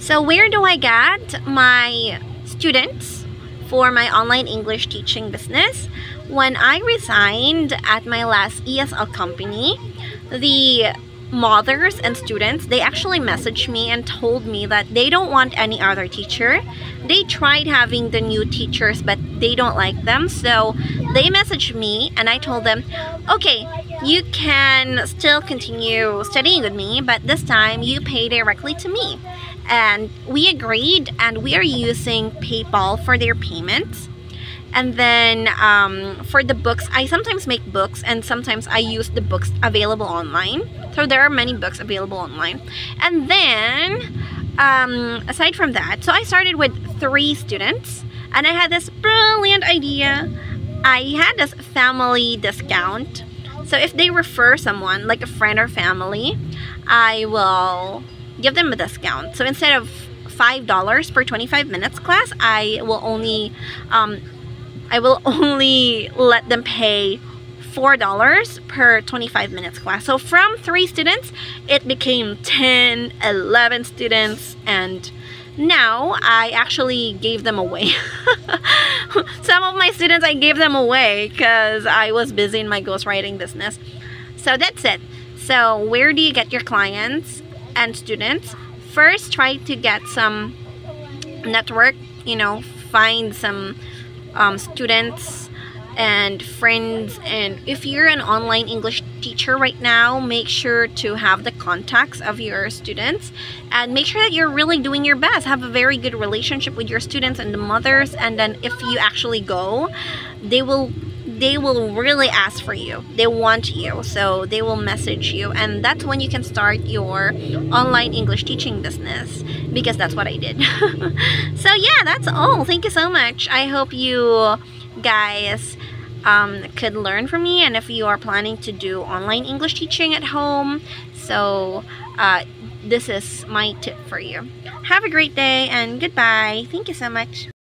So where do I get my students for my online English teaching business? When I resigned at my last ESL company, the mothers and students they actually messaged me and told me that they don't want any other teacher. They tried having the new teachers but they don't like them. So they messaged me and I told them okay you can still continue studying with me but this time you pay directly to me and we agreed and we are using PayPal for their payments. And then um, for the books I sometimes make books and sometimes I use the books available online. So there are many books available online. And then um, aside from that so I started with three students and I had this brilliant idea. I had this family discount. So if they refer someone like a friend or family I will give them a discount so instead of $5 per 25 minutes class I will only um, I will only let them pay $4 per 25 minutes class. So from 3 students, it became 10, 11 students, and now I actually gave them away. Some of my students, I gave them away because I was busy in my ghostwriting business. So that's it. So where do you get your clients and students? First, try to get some network, you know, find some um, students and friends. And if you're an online English teacher right now make sure to have the contacts of your students and make sure that you're really doing your best. Have a very good relationship with your students and the mothers. And then if you actually go they will they will really ask for you. They want you so they will message you and that's when you can start your online English teaching business because that's what I did. So yeah that's all. Thank you so much. I hope you guys um, could learn from me and if you are planning to do online English teaching at home so uh, this is my tip for you. Have a great day and goodbye. Thank you so much